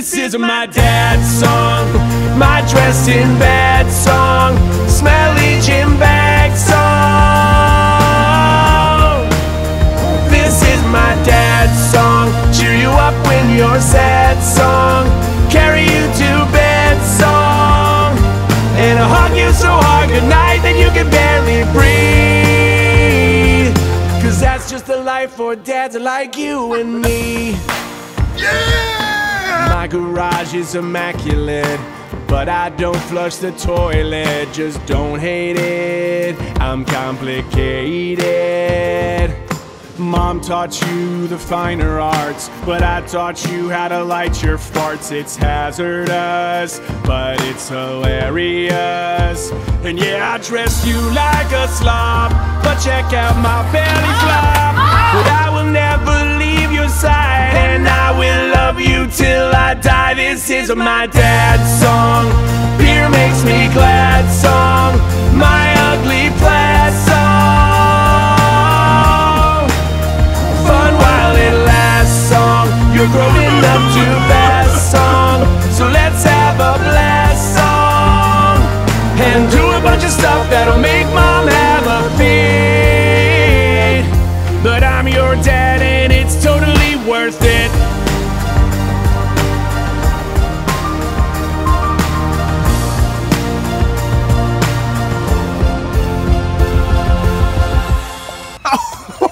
This is my dad's song, my dressed in bad song, smelly gym bag song. This is my dad's song, cheer you up when you're sad song, carry you to bed song, and I'll hug you so hard goodnight that you can barely breathe. Cause that's just the life for dads like you and me. My garage is immaculate, but I don't flush the toilet. Just don't hate it, I'm complicated. Mom taught you the finer arts, but I taught you how to light your farts. It's hazardous, but it's hilarious. And yeah, I dress you like a slob, but check out my belly flop. This is my dad's song. Beer makes me glad song. My ugly plaid song. Fun while it lasts song. You're growing up too fast song. So let's have a blast song. And do a bunch of stuff that'll make mom have a fit. But I'm your dad.